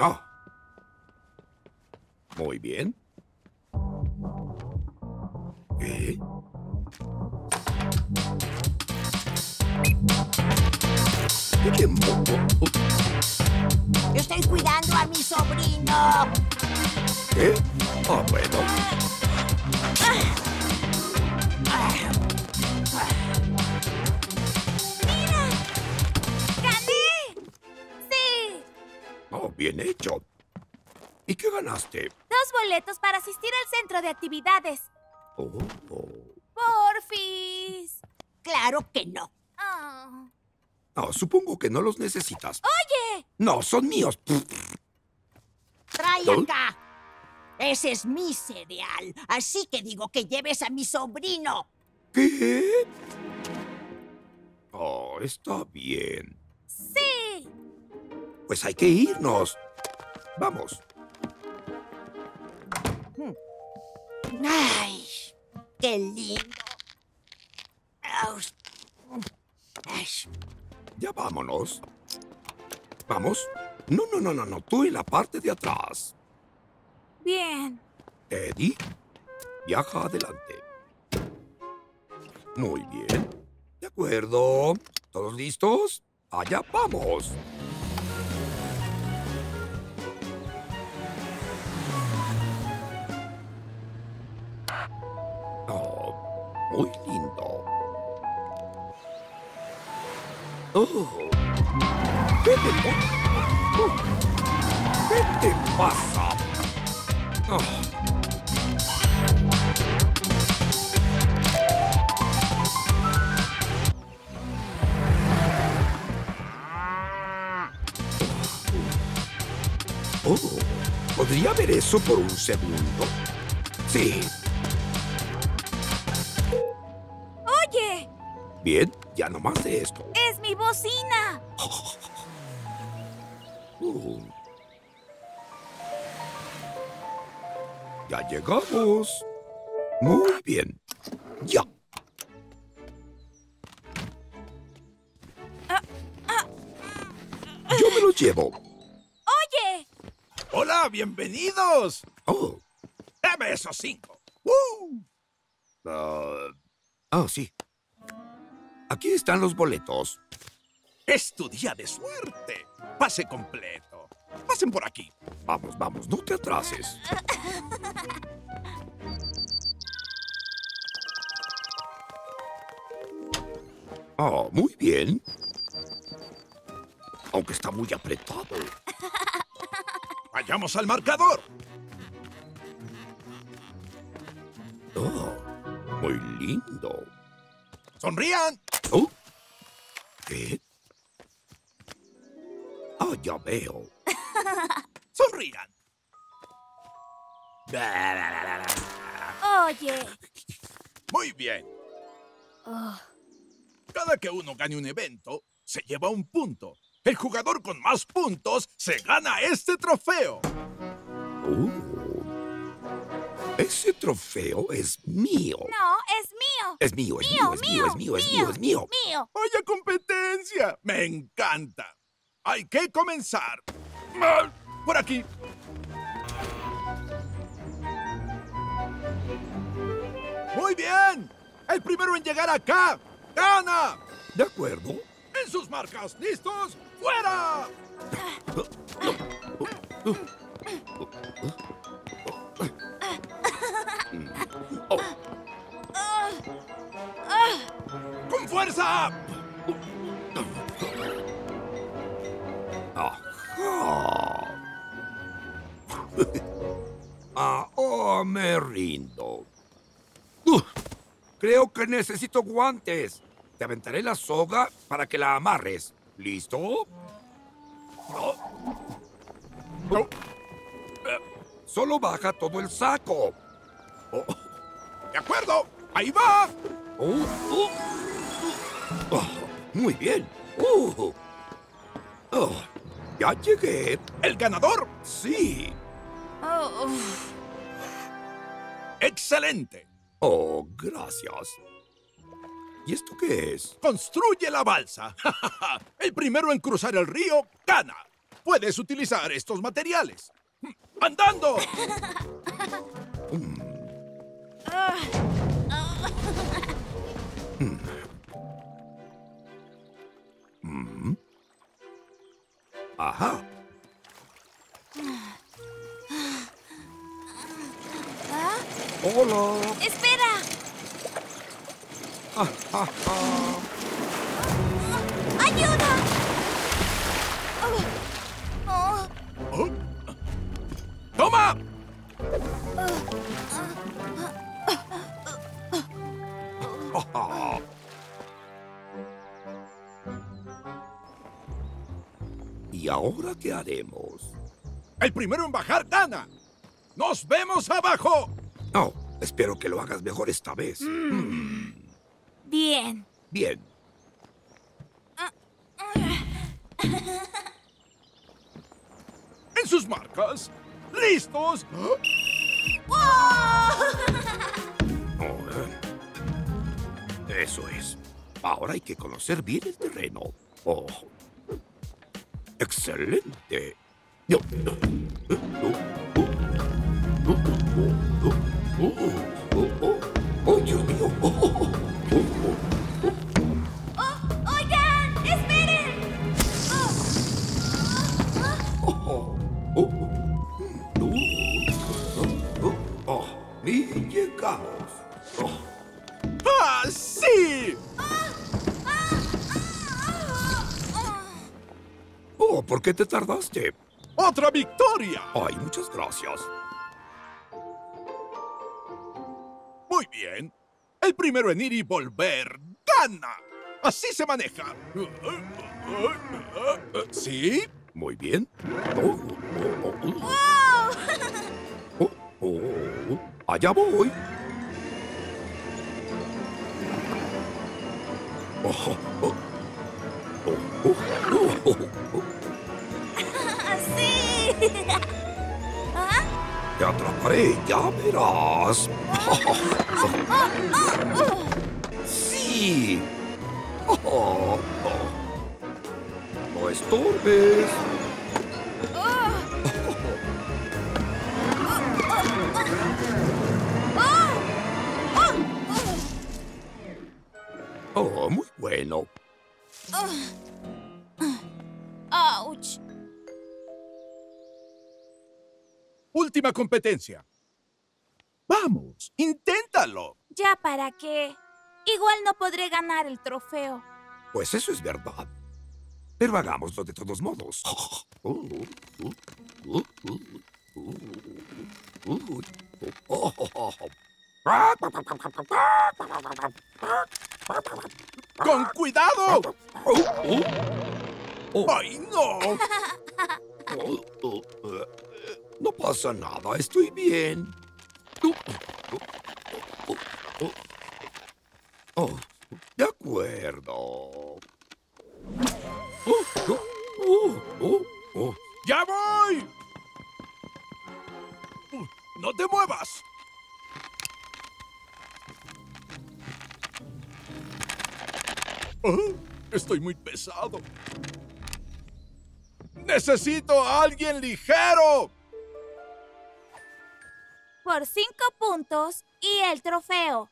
Ah. Muy bien. ¿Qué? ¿Qué tiempo? Estoy cuidando a mi sobrino. ¿Qué? Ah, bueno. ¡Gané! Bien hecho. ¿Y qué ganaste? Dos boletos para asistir al centro de actividades. Oh, oh. ¡Porfis! Claro que no. Oh. Ah, supongo que no los necesitas. ¡Oye! No, son míos. Trae acá. Ese es mi cereal. Así que digo que lleves a mi sobrino. ¿Qué? Oh, está bien. ¡Sí! Pues hay que irnos. Vamos. Ay, qué lindo. Ya vámonos. ¿Vamos? No, no, no, no, no. Tú en la parte de atrás. Bien. Eddie, viaja adelante. Muy bien. De acuerdo. ¿Todos listos? Allá vamos. Oh. ¿Qué te, oh, ¿Qué te pasa? Oh. Oh, ¿podría ver eso por un segundo? Sí. ¡Oye! Bien, ya no más de esto. ¡Es mi bocina! Uh. Ya llegamos. Muy bien. Ya. Yo me los llevo. ¡Oye! Hola, bienvenidos. Oh, Dame esos cinco. ¡Uh! ah, ah, sí. Aquí están los boletos. Es tu día de suerte. Pase completo. Pasen por aquí. Vamos, vamos, no te atrases. Oh, muy bien. Aunque está muy apretado. Vayamos al marcador. Oh, muy lindo. Sonrían. Oh, ¿Qué? Ah, ya veo. Sonrían. Oye. Muy bien. Oh, Cada que uno gane un evento, se lleva un punto. El jugador con más puntos se gana este trofeo. Oh. Ese trofeo es mío. no, es mío. Es mío, es mío, es mío, es mío, es mío, es mío. Mío. ¡Vaya competencia! ¡Me encanta! Hay que comenzar. Por aquí. Muy bien. El primero en llegar acá gana. ¿De acuerdo? En sus marcas, listos, fuera. fuerza! ajá. Ah, oh, me rindo. Creo que necesito guantes. Te aventaré la soga para que la amarres. ¿Listo? Oh. No. Solo baja todo el saco. Oh, De acuerdo. Ahí va. oh, oh. Oh, muy bien. Uh. Oh, ya llegué. El ganador. Sí. Oh, uf. Excelente. Oh, gracias. ¿Y esto qué es? Construye la balsa. El primero en cruzar el río gana. puedes utilizar estos materiales. ¡Andando! Mm. Ajá. ¿Ah? Hola. Espera. ¡Ayuda! Oh. Oh. ¡Toma! Oh. ¿Y ahora qué haremos? El primero en bajar gana. ¡Nos vemos abajo! No, espero que lo hagas mejor esta vez. Bien. Bien. En sus marcas. ¡Listos! Oh, eh. Eso es. Ahora hay que conocer bien el terreno. Oh. Excelente. Yo- qué te tardaste? ¡Otra victoria! Ay, muchas gracias. Muy bien. El primero en ir y volver gana. Así se maneja. ¿Sí? Muy bien. Oh, oh, oh, oh. Oh, oh, allá voy. Oh, Te atraparé, ya verás. Sí. Oh, oh. No estorbes. Última competencia. Vamos, inténtalo. ¿Ya para qué? Igual no podré ganar el trofeo. Pues eso es verdad. Pero hagámoslo de todos modos. ¡Con cuidado! ¡Ay, no! No pasa nada, estoy bien. Oh, de acuerdo. Oh, oh, oh, oh. ¡Ya voy! ¡No te muevas! Ah, estoy muy pesado. ¡Necesito a alguien ligero! Por cinco puntos y el trofeo.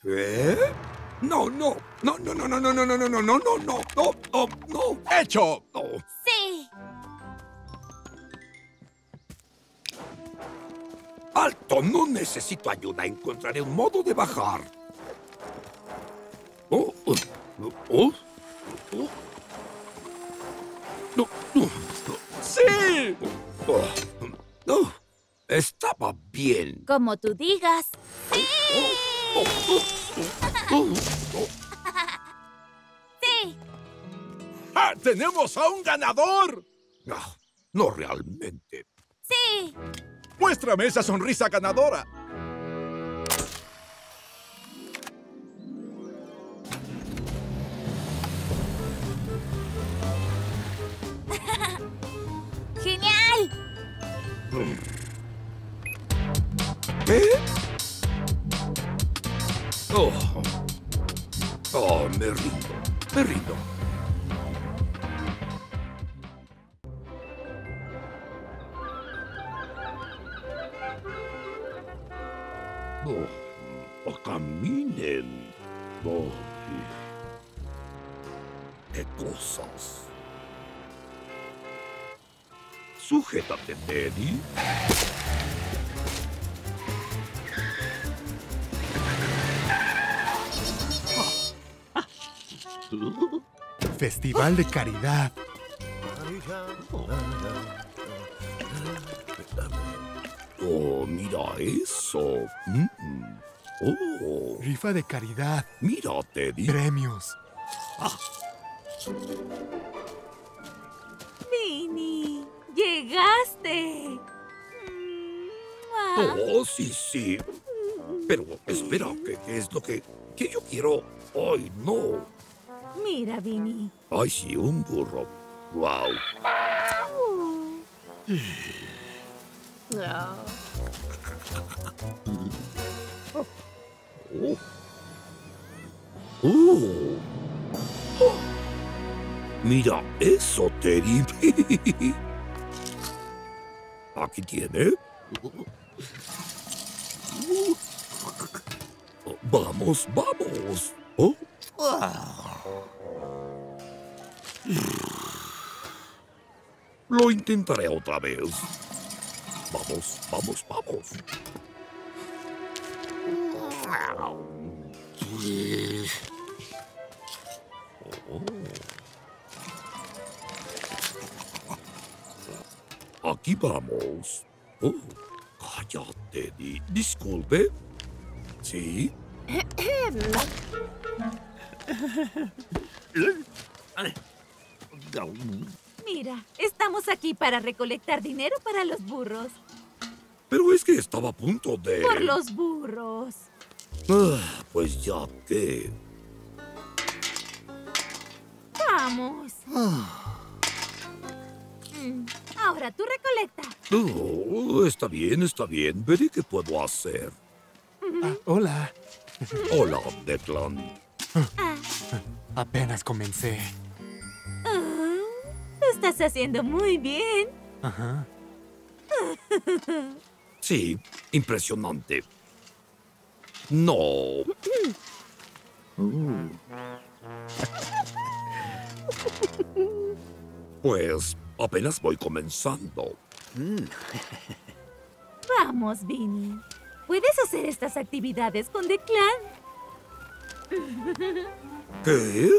¿Qué? No, no, no, no, no, no, no, no, no, no, no, no, no, no, no, no, no, ¡Hecho! no. Sí. Alto, no necesito ayuda. Encontraré un modo de bajar. Oh, oh, oh, oh. No, no, ¡Sí! oh, no. Estaba bien. Como tú digas. ¡Sí! ¡Sí! ¡Ah, ¡Tenemos a un ganador! Ah, no realmente. ¡Sí! Muéstrame esa sonrisa ganadora. Oh, caminen. Oh, qué cosas. Sujétate, Teddy. Festival de Caridad. Oh, mira eso. Mm. Oh, Rifa de Caridad. mira, Teddy. Premios. Vinny, llegaste. Mm, ah. Oh, sí, sí. Pero espera, ¿qué, qué es lo que, que yo quiero? Ay, no. Mira, Vinny. Ay, sí, un burro. Wow. Oh. Oh. Oh. Mira eso, Teddy. Aquí tiene. Oh, Vamos, vamos. Oh. Lo intentaré otra vez. Vamos, vamos, vamos. Aquí vamos. Oh, cállate, di- disculpe. ¿Sí? Mira, estamos aquí para recolectar dinero para los burros. Pero es que estaba a punto de... Por los burros. Ah, pues ya que... Vamos. Mm, Ahora tú recolecta. Oh, está bien, está bien. Veré qué puedo hacer. Ah, hola. Hola, Declan. Apenas comencé. Ah, lo estás haciendo muy bien. Ajá. Sí, impresionante. No. Pues apenas voy comenzando. Vamos, Vinny. Puedes hacer estas actividades con The Clan. ¿Qué?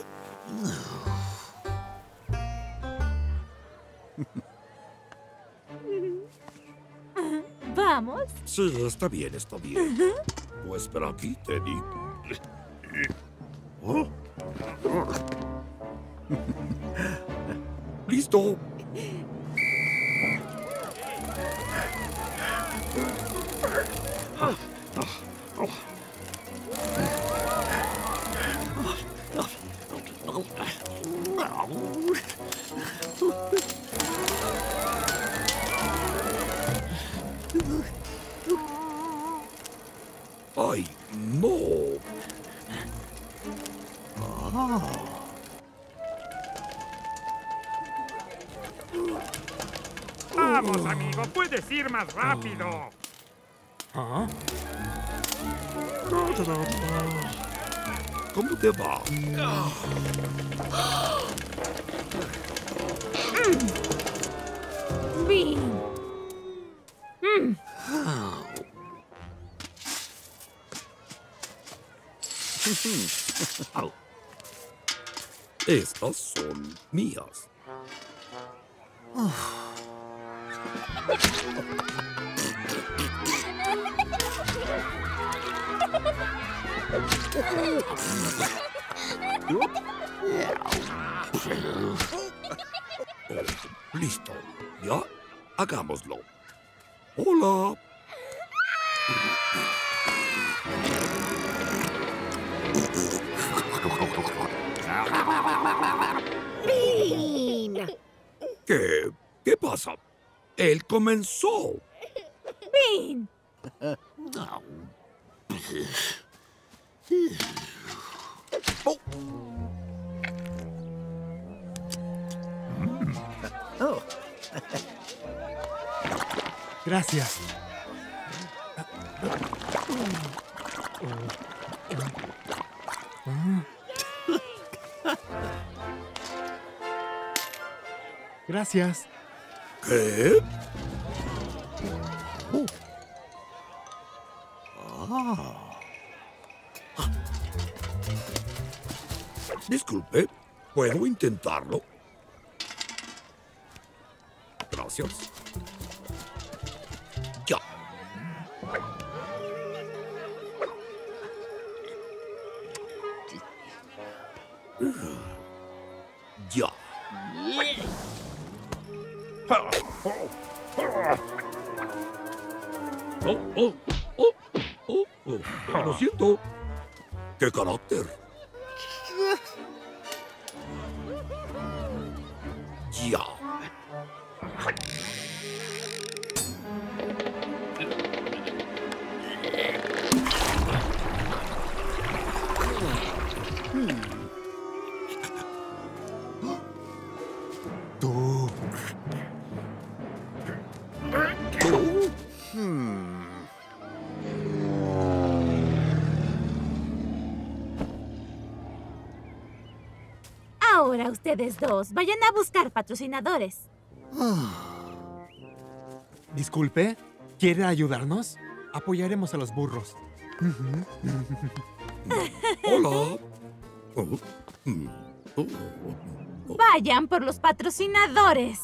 Vamos. Sí, está bien, está bien. Pues espera aquí, Teddy. ¡Listo! Vamos, amigo, puedes ir más rápido. Ah, ¿Cómo te va? Vin. Au. Estas son mías. Listo. ¿Ya? Hagámoslo. Hola. ¿Qué? ¿Qué pasa? Él comenzó. Oh. Gracias. Gracias. Ah. Disculpe, ¿puedo intentarlo? Gracias. Ya. Ya. Oh, oh, oh, oh, oh, Lo siento. ¿Qué carácter? Ya. Ustedes dos, vayan a buscar patrocinadores. Disculpe, ¿quiere ayudarnos? Apoyaremos a los burros. Hola. Oh, oh, oh. Vayan por los patrocinadores.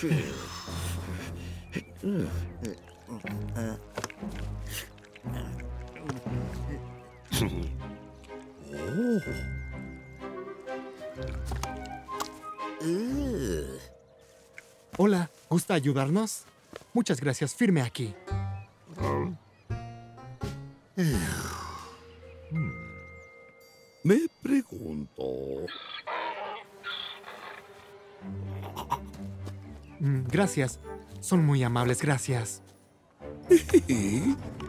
Hola, ¿gusta ayudarnos? Muchas gracias, firme aquí. Me pregunto. Mm, gracias. Son muy amables, gracias.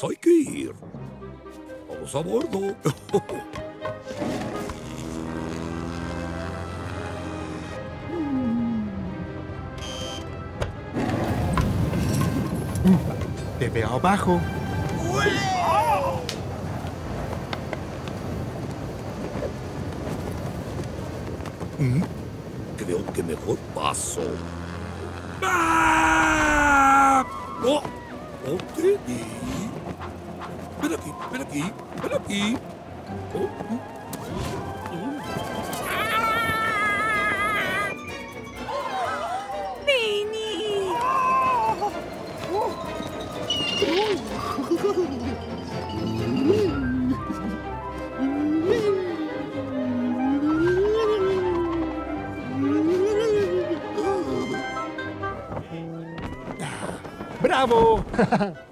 pues hay que ir. Vamos a bordo. Te veo abajo. Mm, Creo que mejor paso. ¡Ah! ¡Oh! ¡Oh, Teddy! Ven aquí, ven aquí, ven aquí. Oh, mm, ¡Vinny! ¡Bravo!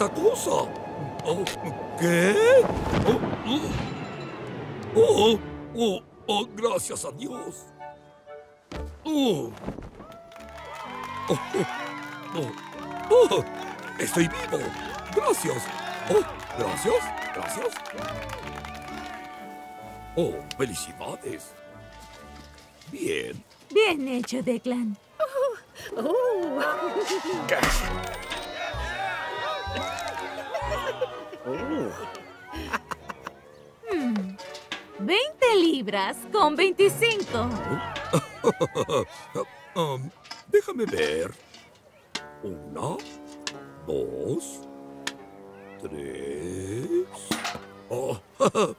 ¿dónde está esa cosa? Oh, ¿Qué? Oh, oh, oh, oh, oh, gracias a Dios. Oh. Oh, oh, oh, oh, estoy vivo. Gracias. Oh, gracias, gracias. Oh, felicidades. Bien. Bien hecho, Declan. Hmm, 20 libras con 25. Um, déjame ver. Una, dos, tres. Oh,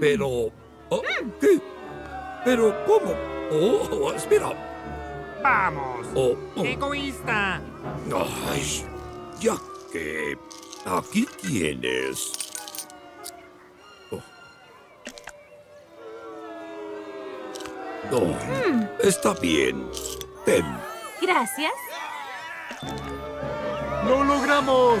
Pero. oh, ¿Qué? ¿Pero cómo? Oh, espera. ¡Vamos! Oh, oh, ¡Egoísta! ay, ya que. Aquí tienes. Oh. Oh, Está bien. Ten. Gracias. ¡Lo logramos!